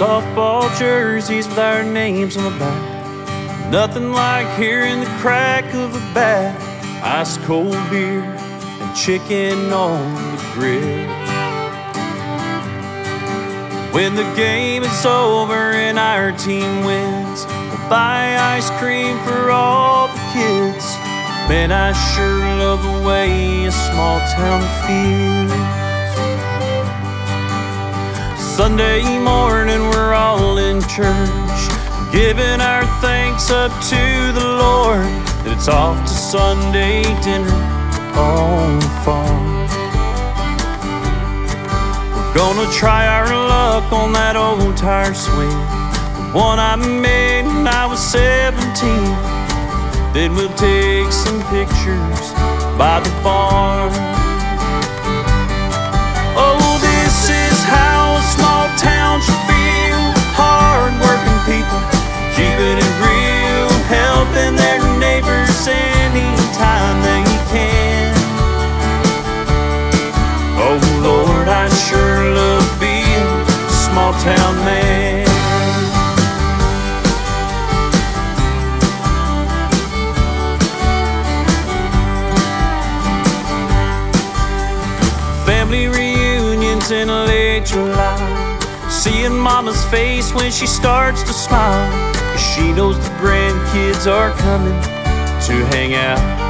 softball jerseys with our names on the back. Nothing like hearing the crack of a bat, ice cold beer, and chicken on the grill. When the game is over and our team wins, we'll buy ice cream for all the kids. Man, I sure love the way a small town feels. Sunday morning, we're all in church, giving our thanks up to the Lord. And it's off to Sunday dinner on the farm. We're gonna try our luck on that old tire swing, the one I made when I was 17. Then we'll take some pictures by the barn. Oh, Lord, I sure love being a small town man. Family reunions in late July. Seeing mama's face when she starts to smile. she knows the grandkids are coming to hang out.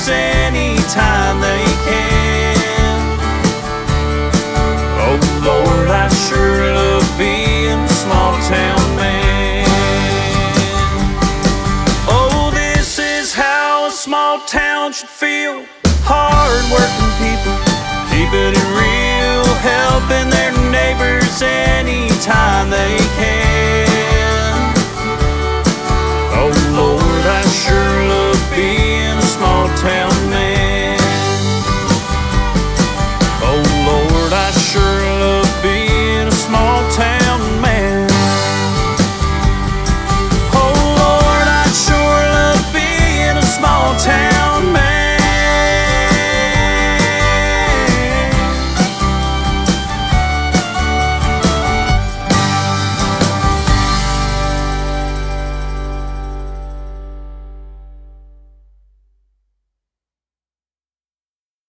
others anytime they can. Oh Lord, I sure love being a small town man. Oh, this is how a small town should feel. Hard working people, keeping it real, helping their neighbors anytime they can.